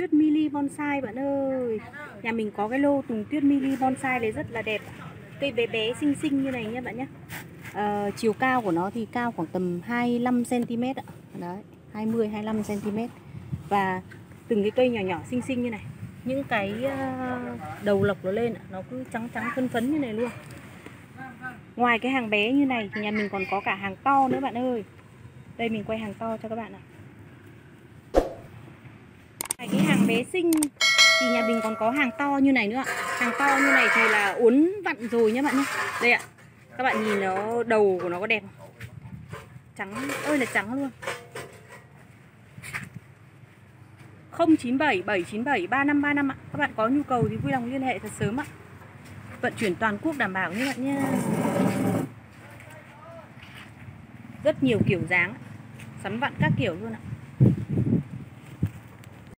tuyết mini bonsai bạn ơi. Nhà mình có cái lô tùng tuyết mini bonsai đấy rất là đẹp. Cây bé bé xinh xinh như này nha bạn nhé. À, Chiều cao của nó thì cao khoảng tầm 25cm ạ. Đấy 20-25cm Và từng cái cây nhỏ nhỏ xinh xinh như này. Những cái ờ, đầu lọc nó lên Nó cứ trắng trắng phân phấn như này luôn. Ngoài cái hàng bé như này thì nhà mình còn có cả hàng to nữa bạn ơi. Đây mình quay hàng to cho các bạn ạ Ngoài cái hàng bé xinh. Thì nhà mình còn có hàng to như này nữa. Hàng to như này thì là uốn vặn rồi nhá bạn nhé Đây ạ. Các bạn nhìn nó, đầu của nó có đẹp không? Trắng, ơi là trắng luôn. 097 797 3535 ạ. Các bạn có nhu cầu thì vui lòng liên hệ thật sớm ạ. Vận chuyển toàn quốc đảm bảo như bạn nhé Rất nhiều kiểu dáng Sắn vặn các kiểu luôn ạ.